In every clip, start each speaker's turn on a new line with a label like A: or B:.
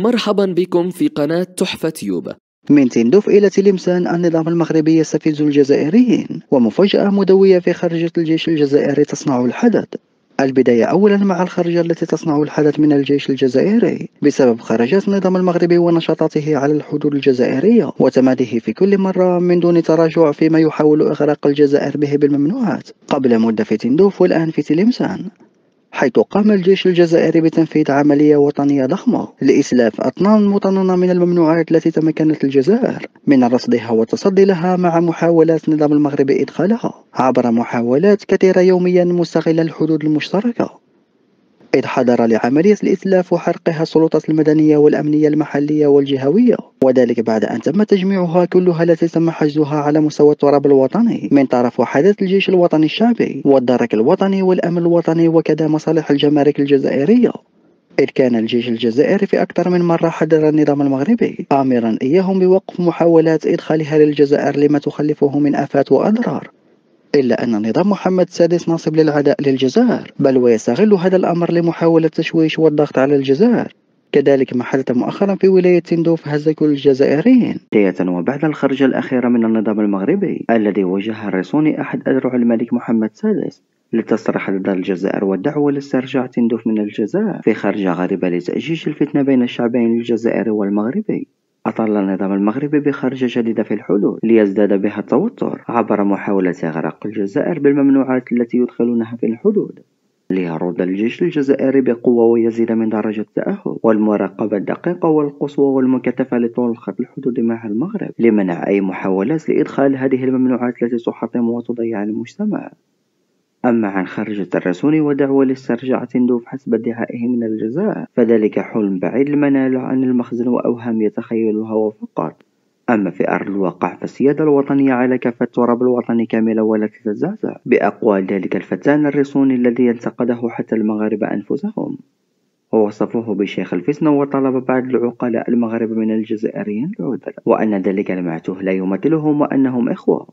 A: مرحبا بكم في قناة تحفة يوبا.
B: من تندوف إلى تلمسان النظام المغربي يستفز الجزائريين ومفاجأة مدوية في خرجة الجيش الجزائري تصنع الحدث. البداية أولا مع الخرجة التي تصنع الحدث من الجيش الجزائري بسبب خرجات النظام المغربي ونشاطاته على الحدود الجزائرية وتماديه في كل مرة من دون تراجع فيما يحاول إغراق الجزائر به بالممنوعات. قبل مدة في تندوف والآن في تلمسان. حيث قام الجيش الجزائري بتنفيذ عملية وطنية ضخمة لإسلاف أطنان مطننة من الممنوعات التي تمكنت الجزائر من رصدها والتصدي لها مع محاولات النظام المغربي إدخالها عبر محاولات كثيرة يوميا مستغلة الحدود المشتركة. إذ حضر لعملية الإتلاف وحرقها السلطات المدنية والأمنية المحلية والجهوية. وذلك بعد أن تم تجميعها كلها التي تم حجزها على مستوى التراب الوطني من طرف وحدات الجيش الوطني الشعبي والدرك الوطني والأمن الوطني وكذا مصالح الجمارك الجزائرية. إذ كان الجيش الجزائري في أكثر من مرة حذر النظام المغربي آمرا إياهم بوقف محاولات إدخالها للجزائر لما تخلفه من آفات وأضرار. إلا أن نظام محمد السادس ناصب للعداء للجزائر بل ويستغل هذا الأمر لمحاولة التشويش والضغط على الجزائر. كذلك ما حدث مؤخرا في ولاية تندوف هز كل الجزائريين. بداية وبعد الخرجة الأخيرة من النظام المغربي الذي وجه الرسوني أحد أذرع الملك محمد السادس لتصرح ضد الجزائر والدعوة لاسترجاع تندوف من الجزائر في خرجة غريبة لتأجيج الفتنة بين الشعبين الجزائري والمغربي. أطل النظام المغربي بخرجة جديدة في الحدود ليزداد بها التوتر عبر محاولة إغراق الجزائر بالممنوعات التي يدخلونها في الحدود. ليرد الجيش الجزائري بقوة ويزيد من درجة التأهب والمراقبة الدقيقة والقصوى والمكثفة لطول الخط الحدود مع المغرب لمنع أي محاولات لإدخال هذه الممنوعات التي تحطم وتضيع المجتمع. أما عن خرجة الرسول ودعوة لاسترجاع تندوف حسب ادعائه من الجزائر فذلك حلم بعيد المنال عن المخزن وأوهام يتخيلها فقط. أما في أرض الواقع فالسيادة الوطنية على كافة التراب الوطني كاملة ولا تتزعزع بأقوال ذلك الفتان الرسوني الذي انتقده حتى المغاربة أنفسهم. ووصفوه بشيخ الفتنة وطلب بعض العقلاء المغاربة من الجزائريين العودة وأن ذلك المعتوه لا يمثلهم وأنهم إخوة.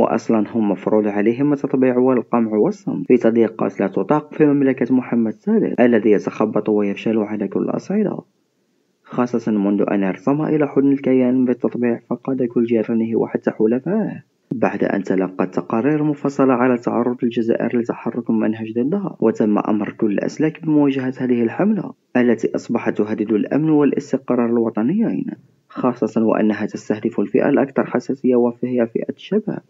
B: وأصلا هم مفروض عليهم التطبيع والقمع والصمت. في تضييقات لا تطاق في مملكة محمد الثالث الذي يتخبط ويفشل على كل الأصعدة خاصة منذ أن ارسم إلى حضن الكيان بالتطبيع فقد كل جيرانه وحتى حلفائه بعد أن تلقت تقارير مفصلة على تعرض الجزائر لتحرك منهج ضدها وتم أمر كل الأسلاك بمواجهة هذه الحملة التي أصبحت تهدد الأمن والاستقرار الوطنيين خاصة وأنها تستهدف الفئة الأكثر حساسية وهي فئة الشباب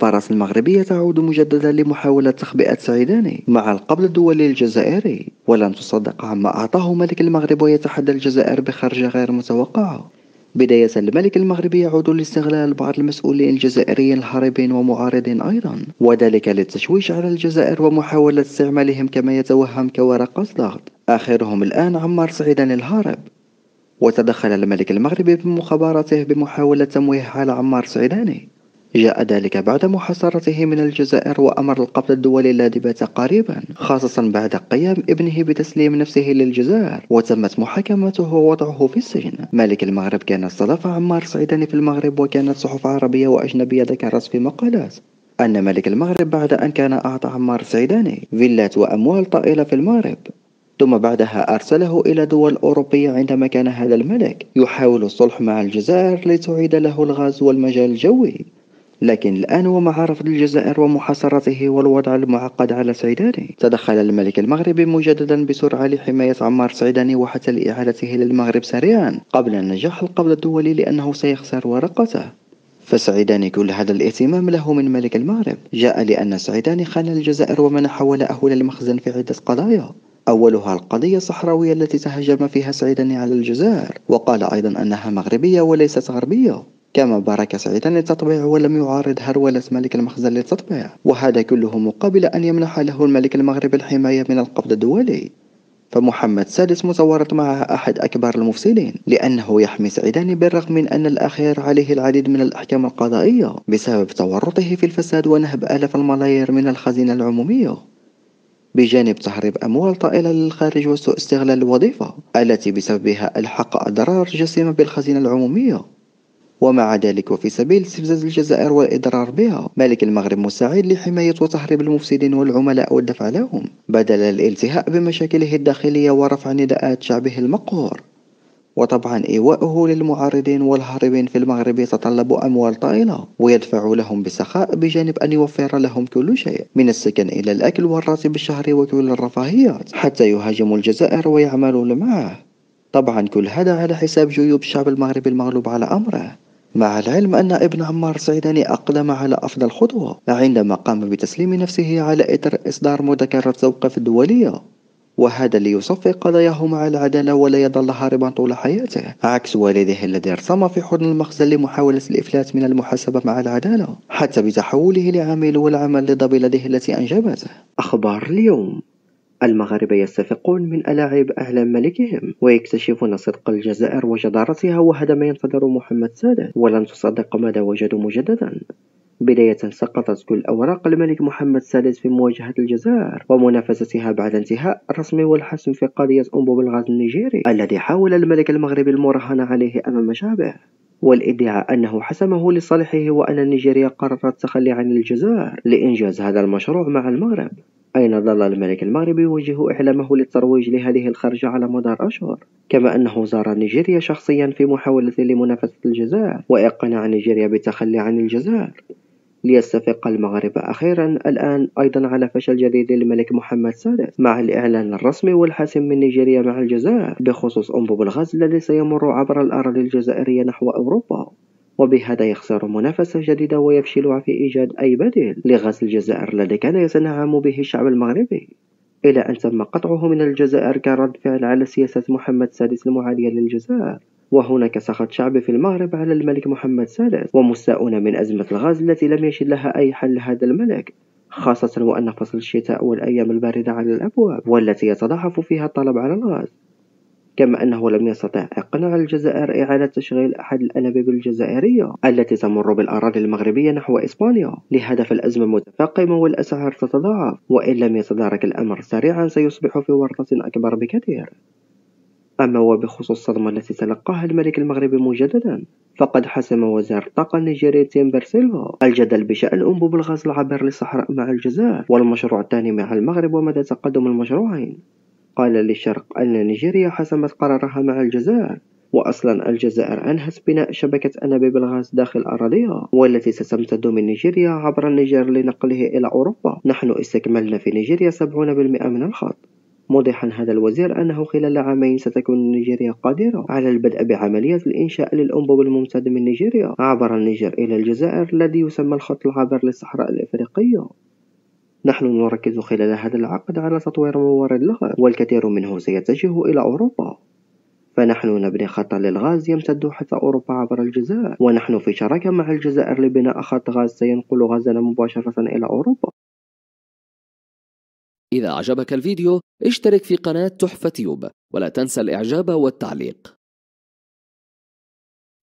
B: البارات المغربية تعود مجددا لمحاولة تخبئة سعيداني مع القبض الدولي الجزائري ولن تصدق عما أعطاه ملك المغرب ويتحدى الجزائر بخرجة غير متوقعة بداية الملك المغربي يعود لاستغلال بعض المسؤولين الجزائريين الهاربين ومعارضين أيضا وذلك للتشويش على الجزائر ومحاولة استعمالهم كما يتوهم كورقة ضغط آخرهم الآن عمار سعيدان الهارب. وتدخل الملك المغربي بمخابراته بمحاولة تمويه على عمار سعيداني جاء ذلك بعد محاصرته من الجزائر وأمر القبض الدولي اللاذبة قريبا خاصة بعد قيام ابنه بتسليم نفسه للجزائر. وتمت محاكمته ووضعه في السجن. ملك المغرب كان استضاف عمار سعيداني في المغرب وكانت صحف عربية وأجنبية ذكرت في مقالات أن ملك المغرب بعد أن كان أعطى عمار سعيداني فيلات وأموال طائلة في المغرب. ثم بعدها أرسله إلى دول أوروبية عندما كان هذا الملك يحاول الصلح مع الجزائر لتعيد له الغاز والمجال الجوي. لكن الآن ومع رفض الجزائر ومحاصرته والوضع المعقد على سعيداني تدخل الملك المغربي مجددا بسرعة لحماية عمار سعيداني وحتى لإعادته للمغرب سريعا قبل نجاح القبض الدولي لأنه سيخسر ورقته. فسعيداني كل هذا الاهتمام له من ملك المغرب. جاء لأن سعيداني خان الجزائر ومنح ولاءه للمخزن في عدة قضايا. أولها القضية الصحراوية التي تهجم فيها سعيداني على الجزائر وقال أيضا أنها مغربية وليست غربية. كما بارك سعيدا للتطبيع ولم يعارض هرولة ملك المخزن للتطبيع وهذا كله مقابل أن يمنح له الملك المغربي الحماية من القبض الدولي. فمحمد السادس متورط مع أحد أكبر المفسدين لأنه يحمي سعيدان بالرغم من أن الأخير عليه العديد من الأحكام القضائية بسبب تورطه في الفساد ونهب آلاف الملايير من الخزينة العمومية. بجانب تهريب أموال طائلة للخارج وسوء استغلال الوظيفة التي بسببها ألحق أضرار جسيمة بالخزينة العمومية. ومع ذلك وفي سبيل استفزاز الجزائر والإضرار بها ملك المغرب مساعد لحماية وتهريب المفسدين والعملاء والدفع لهم بدل الالتهاء بمشاكله الداخلية ورفع نداءات شعبه المقهور. وطبعا إيواءه للمعارضين والهاربين في المغرب يتطلب أموال طائلة ويدفع لهم بسخاء بجانب أن يوفر لهم كل شيء من السكن إلى الأكل والراتب الشهري وكل الرفاهيات حتى يهاجموا الجزائر ويعملون معه. طبعا كل هذا على حساب جيوب الشعب المغربي المغلوب على أمره. مع العلم أن ابن عمار السعيداني أقدم على أفضل خطوة عندما قام بتسليم نفسه على إثر إصدار مذكرة توقف الدولية. وهذا ليصفي قضاياه مع العدالة ولا يظل هاربا طول حياته عكس والده الذي ارسم في حضن المخزن لمحاولة الإفلات من المحاسبة مع العدالة حتى بتحوله لعامل والعمل لضبلته التي أنجبته. أخبار اليوم. المغاربة يستفقون من ألاعيب أعلام ملكهم ويكتشفون صدق الجزائر وجدارتها وهذا ما ينتظر محمد سادات ولن تصدق ماذا وجدوا مجددا. بداية سقطت كل أوراق الملك محمد السادس في مواجهة الجزائر ومنافستها بعد انتهاء الرسمي والحسم في قضية أنبوب الغاز النيجيري الذي حاول الملك المغربي المراهنة عليه أمام شعبه. والادعاء أنه حسمه لصالحه وأن نيجيريا قررت التخلي عن الجزائر لإنجاز هذا المشروع مع المغرب. أين ظل الملك المغربي يوجه إعلامه للترويج لهذه الخرجة على مدار أشهر؟ كما أنه زار نيجيريا شخصيا في محاولة لمنافسة الجزائر وإقناع نيجيريا بالتخلي عن الجزائر. ليستفيق المغاربة أخيرا الآن أيضا على فشل جديد للملك محمد السادس مع الإعلان الرسمي والحاسم من نيجيريا مع الجزائر بخصوص أنبوب الغاز الذي سيمر عبر الأراضي الجزائرية نحو أوروبا. وبهذا يخسر منافسة جديدة ويفشل في إيجاد أي بديل لغاز الجزائر الذي كان يتنعم به الشعب المغربي. إلى أن تم قطعه من الجزائر كرد فعل على سياسة محمد السادس المعادية للجزائر. وهناك سخط شعبي في المغرب على الملك محمد السادس ومستاءون من أزمة الغاز التي لم يجد لها أي حل هذا الملك خاصة وأن فصل الشتاء والأيام الباردة على الأبواب والتي يتضاعف فيها الطلب على الغاز. كما أنه لم يستطع إقناع الجزائر إعادة تشغيل أحد الأنابيب الجزائرية التي تمر بالأراضي المغربية نحو إسبانيا. لهذا فالأزمة متفاقمة والأسعار تتضاعف وإن لم يتدارك الأمر سريعا سيصبح في ورطة أكبر بكثير. أما وبخصوص الصدمة التي تلقاها الملك المغربي مجددا فقد حسم وزير الطاقة النيجيري تيمبري سيلفا الجدل بشأن أنبوب الغاز العابر للصحراء مع الجزائر والمشروع الثاني مع المغرب ومدى تقدم المشروعين. قال للشرق أن نيجيريا حسمت قرارها مع الجزائر وأصلا الجزائر أنهت بناء شبكة أنابيب الغاز داخل أراضيها والتي ستمتد من نيجيريا عبر النيجر لنقله إلى أوروبا. نحن استكملنا في نيجيريا 70% من الخط. موضحا هذا الوزير أنه خلال عامين ستكون نيجيريا قادرة على البدء بعملية الإنشاء للأنبوب الممتد من نيجيريا عبر النيجر إلى الجزائر الذي يسمى الخط العابر للصحراء الإفريقية. نحن نركز خلال هذا العقد على تطوير موارد الغاز والكثير منه سيتجه إلى أوروبا. فنحن نبني خطا للغاز يمتد حتى أوروبا عبر الجزائر ونحن في شراكة مع الجزائر لبناء خط غاز سينقل غازنا مباشرة إلى أوروبا.
A: إذا عجبك الفيديو اشترك في قناة تحفة تيوب ولا تنسى الإعجاب والتعليق.